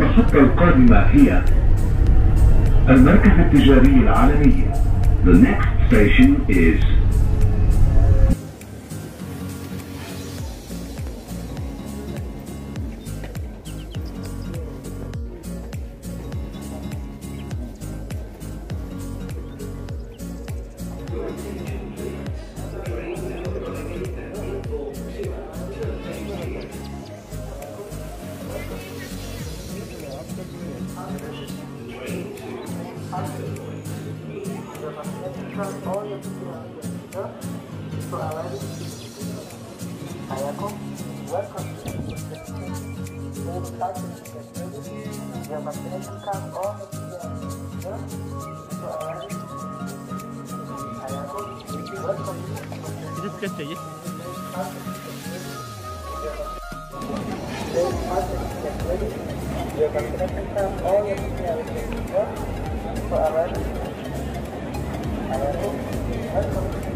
المحطة القادمة هي المركز التجاري العالمي The next station is Gidip kaçayım. Soalan, ayahku, harus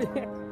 putting it.